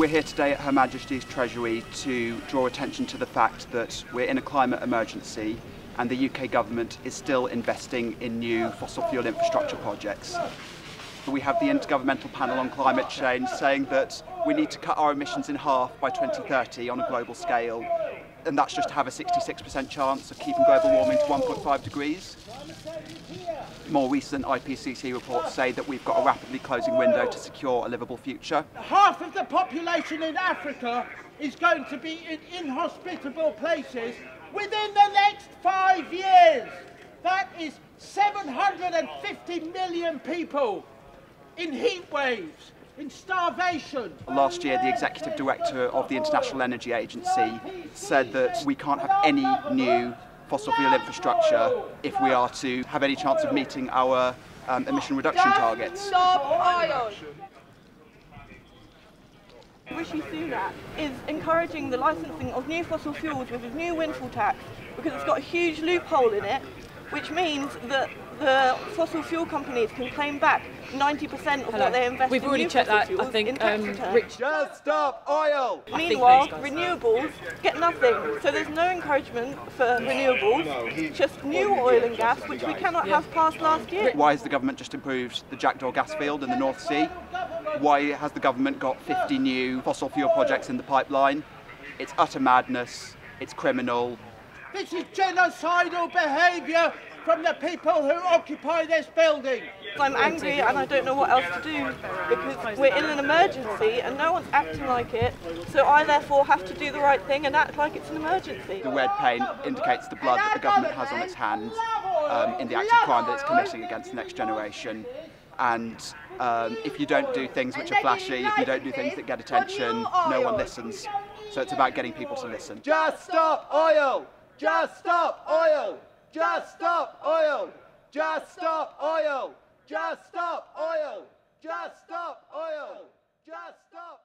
We're here today at Her Majesty's Treasury to draw attention to the fact that we're in a climate emergency and the UK government is still investing in new fossil fuel infrastructure projects. We have the Intergovernmental Panel on Climate Change saying that we need to cut our emissions in half by 2030 on a global scale, and that's just to have a 66% chance of keeping global warming to 1.5 degrees. More recent IPCC reports say that we've got a rapidly closing window to secure a livable future. Half of the population in Africa is going to be in inhospitable places within the next five years. That is 750 million people in heat waves, in starvation. Last year, the executive director of the International Energy Agency said that we can't have any new fossil fuel infrastructure if we are to have any chance of meeting our um, emission reduction targets. Rishi Sunak is encouraging the licensing of new fossil fuels with his new windfall tax because it's got a huge loophole in it, which means that the fossil fuel companies can claim back 90% of Hello. what they invest We've in already new checked fossil that. fuels I think in tax um. Rich. Just stop oil! Meanwhile, those guys- renewables get nothing. So there's no encouragement for renewables, just new oil and gas, which we cannot have passed last year. Why has the government just improved the Jackdaw gas field in the North Sea? Why has the government got 50 new fossil fuel projects in the pipeline? It's utter madness, it's criminal, This is genocidal behaviour from the people who occupy this building. I'm angry and I don't know what else to do because we're in an emergency and no one's acting like it. So I therefore have to do the right thing and act like it's an emergency. The red paint indicates the blood that the government has on its hands um, in the act of crime that it's committing against the next generation. And um, if you don't do things which are flashy, if you don't do things that get attention, no one listens. So it's about getting people to listen. Just stop oil! Just stop oil! Just stop oil! Just stop oil! Just stop oil! Just stop!